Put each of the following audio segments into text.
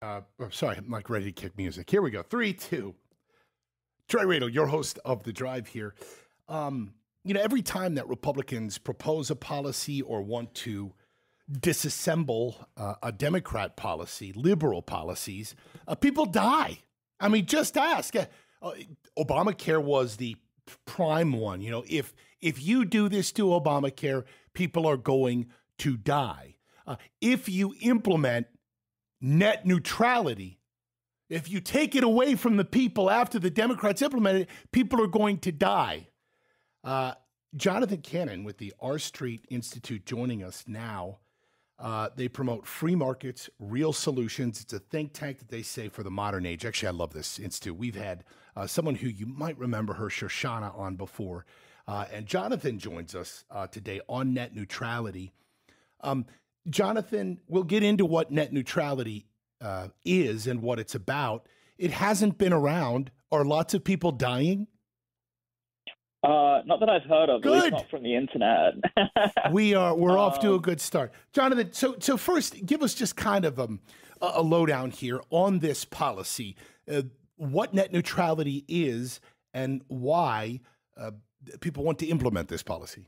Uh, oh, sorry, I'm like ready to kick music. Here we go. Three, two. Trey Radel, your host of The Drive here. Um, you know, every time that Republicans propose a policy or want to disassemble uh, a Democrat policy, liberal policies, uh, people die. I mean, just ask. Uh, uh Obamacare was the prime one. You know, if if you do this to Obamacare, people are going to die. Uh, if you implement net neutrality, if you take it away from the people after the Democrats implement it, people are going to die. Uh, Jonathan Cannon with the R Street Institute joining us now. Uh, they promote free markets, real solutions. It's a think tank that they say for the modern age. Actually, I love this institute. We've had uh, someone who you might remember her, Shoshana, on before. Uh, and Jonathan joins us uh, today on net neutrality. Um, Jonathan, we'll get into what net neutrality uh, is and what it's about. It hasn't been around. Are lots of people dying? Uh, not that I've heard of. Good. not from the internet. we are. We're um, off to a um, good start, Jonathan. So, so first, give us just kind of um, a, a lowdown here on this policy. Uh, what net neutrality is and why uh, people want to implement this policy.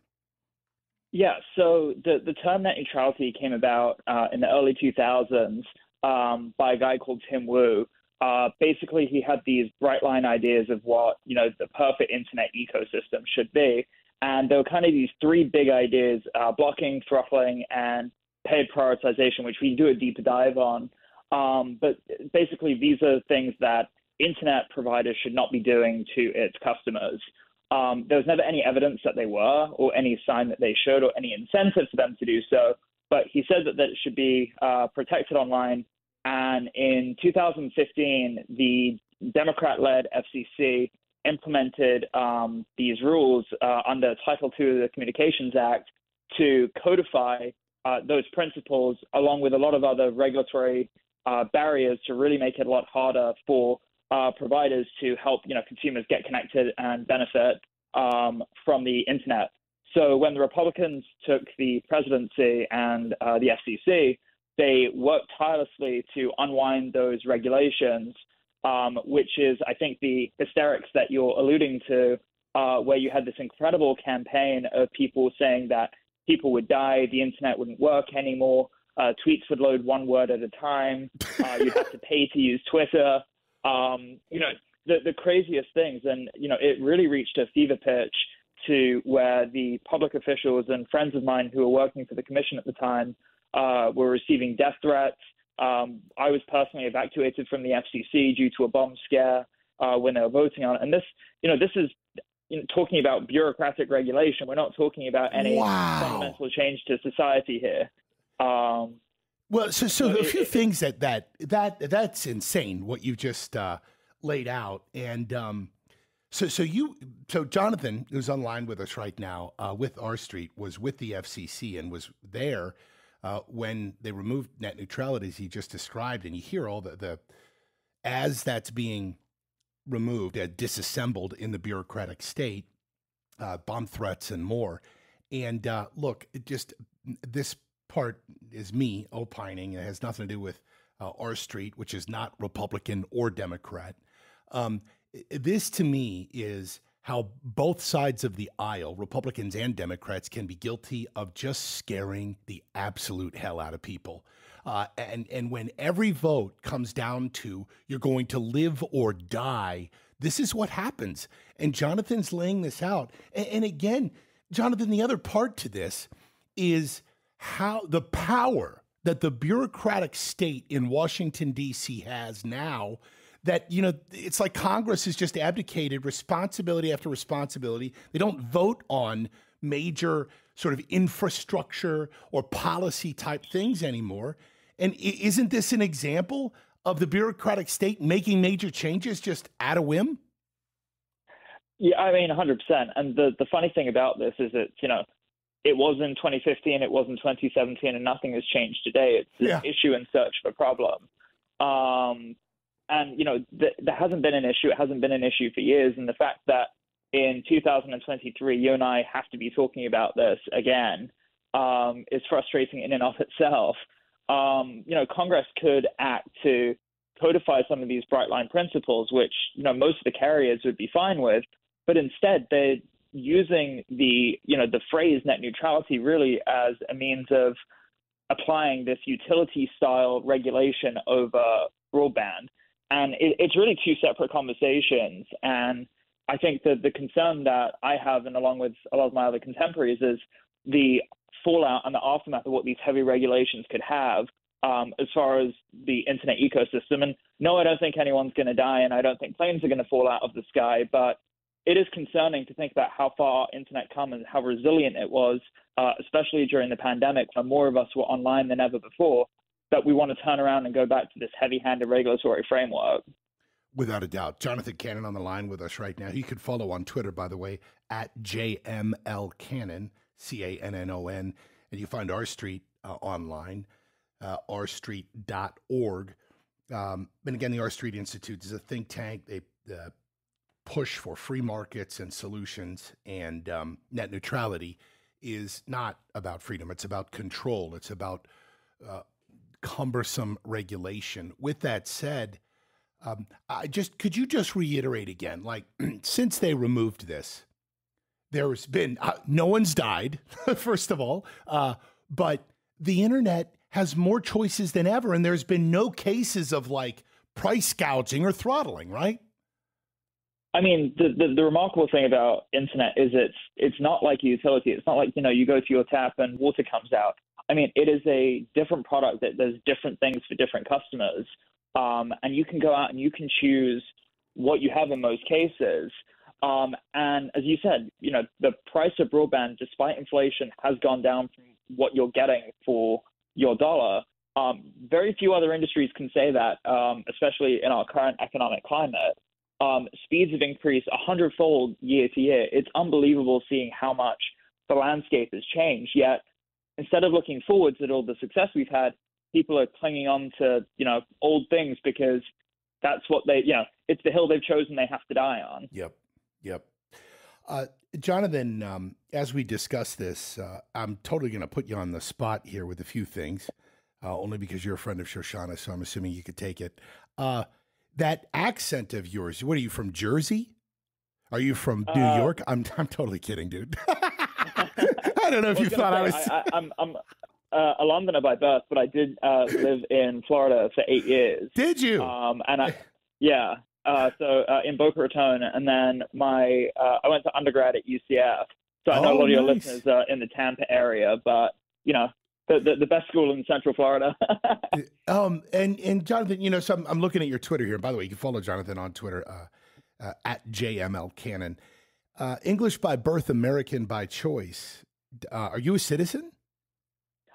Yeah, so the, the term net neutrality came about uh, in the early 2000s um, by a guy called Tim Wu. Uh, basically, he had these bright line ideas of what you know the perfect internet ecosystem should be, and there were kind of these three big ideas: uh, blocking, throttling, and paid prioritization, which we do a deeper dive on. Um, but basically, these are things that internet providers should not be doing to its customers. Um, there was never any evidence that they were, or any sign that they should, or any incentive for them to do so. But he said that, that it should be uh, protected online. And in 2015, the Democrat led FCC implemented um, these rules uh, under Title II of the Communications Act to codify uh, those principles, along with a lot of other regulatory uh, barriers, to really make it a lot harder for uh, providers to help you know consumers get connected and benefit um, from the internet. So when the Republicans took the presidency and uh, the FCC, they worked tirelessly to unwind those regulations, um, which is, I think, the hysterics that you're alluding to, uh, where you had this incredible campaign of people saying that people would die, the internet wouldn't work anymore, uh, tweets would load one word at a time, uh, you'd have to pay to use Twitter um, you know, the, the craziest things. And, you know, it really reached a fever pitch to where the public officials and friends of mine who were working for the commission at the time uh, were receiving death threats. Um, I was personally evacuated from the FCC due to a bomb scare uh, when they were voting on it. And this, you know, this is you know, talking about bureaucratic regulation. We're not talking about any wow. fundamental change to society here. Um, well, so so a few things that that that that's insane what you just uh, laid out, and um, so so you so Jonathan, who's online with us right now uh, with R Street, was with the FCC and was there uh, when they removed net neutrality, as he just described, and you hear all the the as that's being removed, uh, disassembled in the bureaucratic state, uh, bomb threats and more. And uh, look, just this part is me opining. It has nothing to do with uh, R Street, which is not Republican or Democrat. Um, this to me is how both sides of the aisle, Republicans and Democrats, can be guilty of just scaring the absolute hell out of people. Uh, and and when every vote comes down to you're going to live or die, this is what happens. And Jonathan's laying this out. And, and again, Jonathan, the other part to this is how the power that the bureaucratic state in Washington, D.C. has now that, you know, it's like Congress has just abdicated responsibility after responsibility. They don't vote on major sort of infrastructure or policy type things anymore. And isn't this an example of the bureaucratic state making major changes just at a whim? Yeah, I mean, 100%. And the, the funny thing about this is that, you know, it was in 2015, it was in 2017, and nothing has changed today. It's yeah. an issue in search of a problem. Um, and, you know, th- there hasn't been an issue. It hasn't been an issue for years. And the fact that in 2023, you and I have to be talking about this again um, is frustrating in and of itself. um, you know, Congress could act to codify some of these bright line principles, which you know most of the carriers would be fine with, but instead they're using the you know the phrase net neutrality really as a means of applying this utility style regulation over broadband. And it, it's really two separate conversations. And I think that the concern that I have, and along with a lot of my other contemporaries, is the fallout and the aftermath of what these heavy regulations could have um, as far as the internet ecosystem. And no, I don't think anyone's going to die, and I don't think planes are going to fall out of the sky. But it is concerning to think about how far internet come and how resilient it was, uh, especially during the pandemic, when more of us were online than ever before. That we want to turn around and go back to this heavy-handed regulatory framework. Without a doubt. Jonathan Cannon on the line with us right now. You can follow on Twitter, by the way, at JML Cannon, C A N N O N. And you find R Street uh, online, uh, rstreet.org. Um, and again, the R Street Institute is a think tank. They uh, push for free markets and solutions, and um, net neutrality is not about freedom. It's about control. It's about uh, cumbersome regulation. With that said, um, I just could you just reiterate again, like since they removed this, there's been uh, no one's died, first of all, uh, but the internet has more choices than ever, and there's been no cases of like price gouging or throttling, right? I mean, the, the, the remarkable thing about internet is it's it's not like a utility. It's not like you know you go to your tap and water comes out. I mean, it is a different product that does different things for different customers, um, and you can go out and you can choose what you have in most cases. Um, and as you said, you know, the price of broadband, despite inflation, has gone down from what you're getting for your dollar. Um, very few other industries can say that, um, especially in our current economic climate um, speeds have increased a hundredfold year to year. It's unbelievable seeing how much the landscape has changed. Yet, instead of looking forwards at all the success we've had, people are clinging on to you know old things because that's what they you know it's the hill they've chosen they have to die on. Yep, yep. Uh, Jonathan, um, as we discuss this, uh, I'm totally going to put you on the spot here with a few things, uh, only because you're a friend of Shoshana, so I'm assuming you could take it. That accent of yours. What are you from Jersey? Are you from New uh, York? I'm I'm totally kidding, dude. I don't know if you thought say, I was. I, am I'm, I'm uh, a Londoner by birth, but I did uh, live in Florida for eight years. Did you? Um, and I, yeah. Uh, so uh, in Boca Raton, and then my uh, I went to undergrad at UCF. So I know oh, a lot of your listeners are in the Tampa area, but you know the, the, the, best school in Central Florida. um, and and Jonathan, you know, so I'm, I'm, looking at your Twitter here. By the way, you can follow Jonathan on Twitter uh, uh, at JML Cannon. Uh, English by birth, American by choice. Uh, are you a citizen?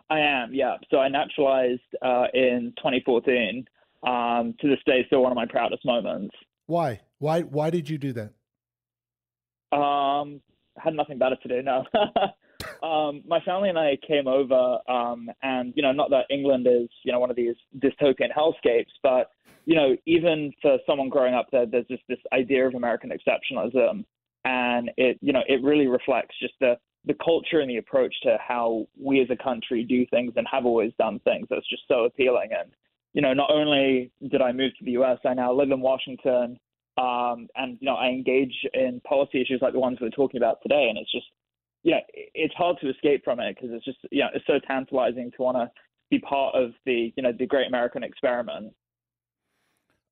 I am. Yeah. So I naturalized uh, in 2014. Um, to this day, still one of my proudest moments. Why? Why? Why did you do that? Um, had nothing better to do. No. um, my family and I came over, um, and you know, not that England is you know one of these dystopian hellscapes, but you know, even for someone growing up there, there's just this idea of American exceptionalism, and it you know it really reflects just the the culture and the approach to how we as a country do things and have always done things. That's just so appealing. And you know, not only did I move to the U.S., I now live in Washington. Um, and you know, I engage in policy issues like the ones we're talking about today, and it's just yeah, it's hard to escape from it because it's just you know it's so tantalizing to want to be part of the you know the great American experiment.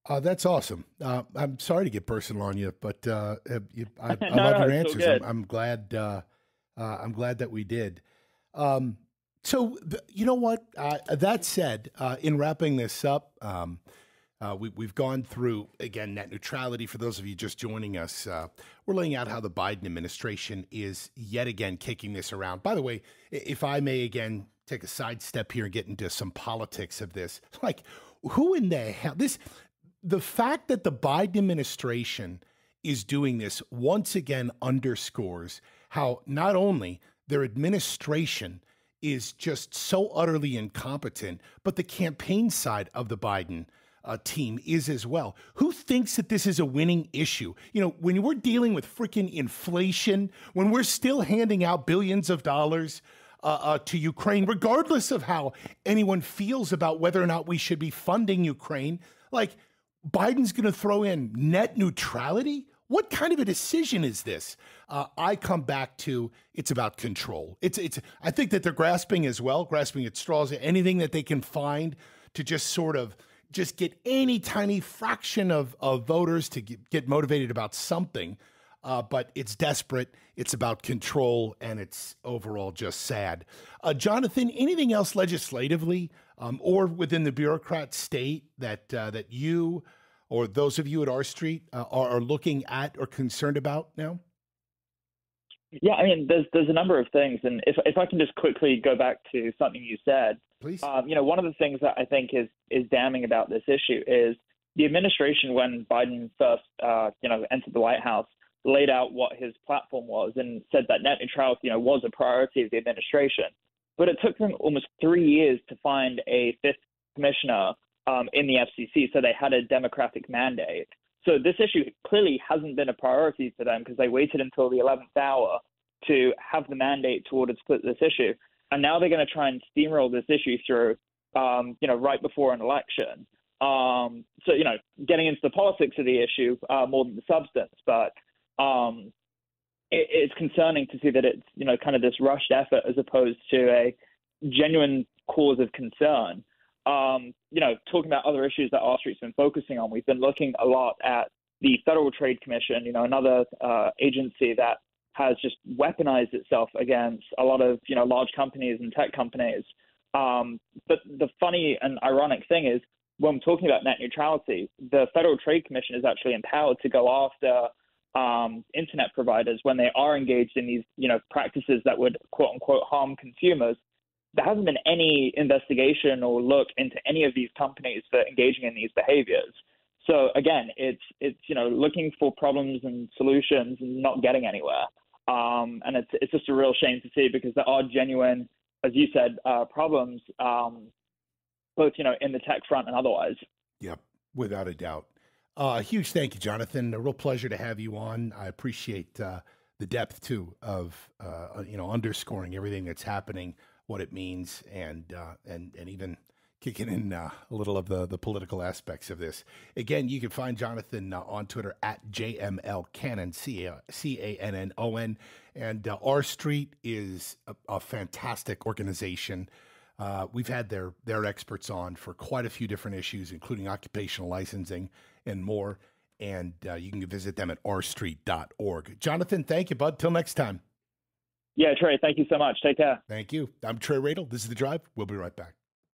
Uh, that's awesome. Uh, I'm sorry to get personal on you, but uh, you, I, I no, love your answers. I'm, I'm, glad. Uh, uh, I'm glad that we did. Um, so you know what? Uh, that said, in wrapping this up, um, uh, we, have gone through, again, net neutrality. For those of you just joining us, uh, we're laying out how the Biden administration is yet again kicking this around. By the way, if I may again take a sidestep here and get into some politics of this, like who in the hell? This, the fact that the Biden administration is doing this once again underscores how not only their administration is just so utterly incompetent, but the campaign side of the Biden uh, team is as well. Who thinks that this is a winning issue? You know, when we're dealing with freaking inflation, when we're still handing out billions of dollars uh, uh, to Ukraine, regardless of how anyone feels about whether or not we should be funding Ukraine. Like, Biden's going to throw in net neutrality? What kind of a decision is this? Uh, I come back to it's about control. It's it's. I think that they're grasping as well, grasping at straws, anything that they can find to just sort of just get any tiny fraction of, of voters to get, get motivated about something. Uh, but it's desperate. It's about control, and it's overall just sad. Uh, Jonathan, anything else legislatively um, or within the bureaucrat state that uh, that you or those of you at R Street uh, are, are looking at or concerned about now? Yeah, I mean, there's there's a number of things, and if if I can just quickly go back to something you said, please. Um, you know, one of the things that I think is is damning about this issue is the administration when Biden first, uh, you know, entered the White House, laid out what his platform was and said that net neutrality, you know, was a priority of the administration. But it took them almost three years to find a fifth commissioner um, in the FCC, so they had a Democratic mandate. So this issue clearly hasn't been a priority for them because they waited until the 11th hour to have the mandate to order to split this issue, and now they're going to try and steamroll this issue through, um, you know, right before an election. Um, so you know, getting into the politics of the issue uh, more than the substance, but um, it, it's concerning to see that it's you know kind of this rushed effort as opposed to a genuine cause of concern um, you know, talking about other issues that R Street's been focusing on, we've been looking a lot at the Federal Trade Commission, you know, another uh, agency that has just weaponized itself against a lot of, you know, large companies and tech companies. Um, but the funny and ironic thing is, when we're talking about net neutrality, the Federal Trade Commission is actually empowered to go after um, internet providers when they are engaged in these, you know, practices that would quote unquote harm consumers there hasn't been any investigation or look into any of these companies for engaging in these behaviors. So again, it's it's you know looking for problems and solutions and not getting anywhere. Um, and it's it's just a real shame to see because there are genuine, as you said, uh, problems, um, both you know in the tech front and otherwise. Yep, without a doubt. Uh, huge thank you, Jonathan. A real pleasure to have you on. I appreciate uh, the depth too of uh, you know underscoring everything that's happening what it means and uh, and and even kicking in uh, a little of the the political aspects of this. Again, you can find Jonathan uh, on Twitter at JML Cannon C A N N O N, and uh, R Street is a, a fantastic organization. Uh, we've had their their experts on for quite a few different issues, including occupational licensing and more. And uh, you can visit them at rstreet.org. Jonathan, thank you, bud. Till next time. Yeah, Trey, thank you so much. Take care. Thank you. I'm Trey Radel. This is The Drive. We'll be right back.